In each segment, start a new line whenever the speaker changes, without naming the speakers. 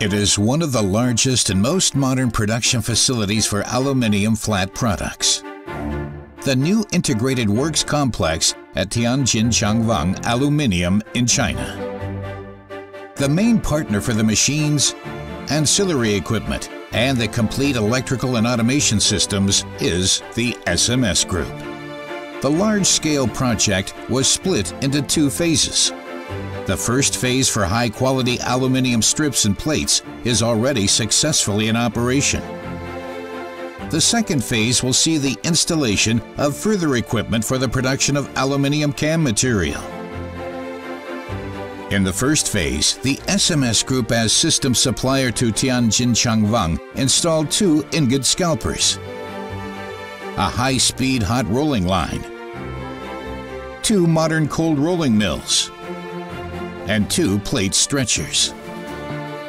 It is one of the largest and most modern production facilities for aluminium flat products. The new Integrated Works Complex at Tianjin Zhongwang Aluminium in China. The main partner for the machines, ancillary equipment, and the complete electrical and automation systems is the SMS Group. The large-scale project was split into two phases. The first phase for high-quality aluminium strips and plates is already successfully in operation. The second phase will see the installation of further equipment for the production of aluminium can material. In the first phase, the SMS Group as system supplier to Tianjin Zhongwang installed two ingot scalpers, a high-speed hot rolling line, two modern cold rolling mills, and two plate stretchers.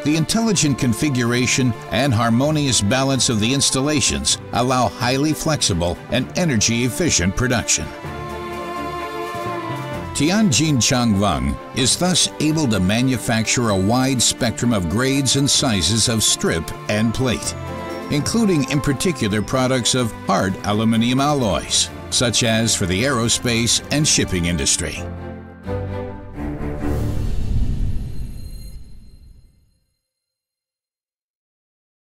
The intelligent configuration and harmonious balance of the installations allow highly flexible and energy efficient production. Tianjin Zhongwang is thus able to manufacture a wide spectrum of grades and sizes of strip and plate, including in particular products of hard aluminium alloys, such as for the aerospace and shipping industry.